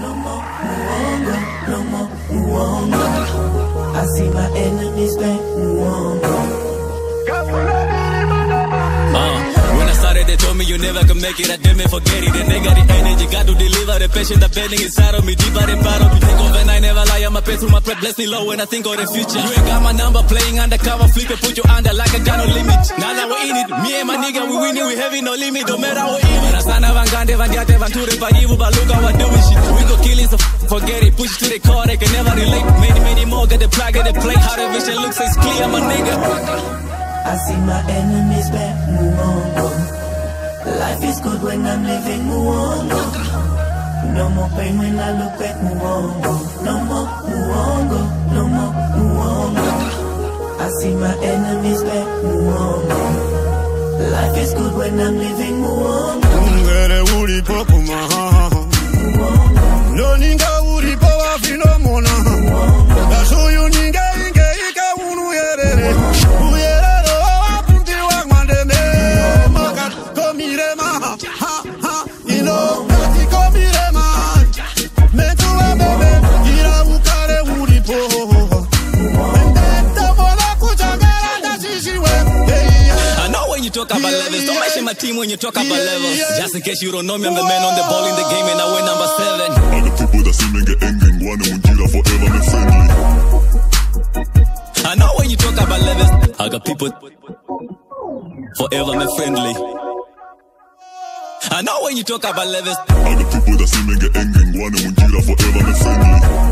No more mughongo, no more mughongo. I see my enemies back mughongo. Uh, when I started, they told me you never could make it. I didn't forget it. The got the energy, got to deliver the passion, the bending inside of me, deeper than part of me. Think of and I never lie. I'm a pay through my prep, bless me low when I think of the future. You ain't got my number, playing undercover, flip it, put you under like I got no limit. Now that we're in it, me and my nigga, we winning, we heavy, no limit, don't matter what in it. Sana vangande, vandiate, vanture, pagivu, baluga, what doing shit. Push to the core, they can never relate. Many, many more, got the plug, get the plate. How the vision looks, it's clear, my nigga. I see my enemies back mughongo. Life is good when I'm living mughongo. No more pain when I look back move mughongo. No more mughongo, no more mughongo. I see my enemies back mughongo. Life is good when I'm living mughongo. ungere ulipo ndashishiwe hey, yeah. I know when you talk about levels, don't mention my team when you talk about levels. Just in case you don't know me, I'm the man on the ball in the game and I win number seven. I got people that see me get angry, wanna munjira forever, me friendly. I know when you talk about levels, I got people forever me friendly. I know when you talk about levels, I got people that see me get forever, friendly.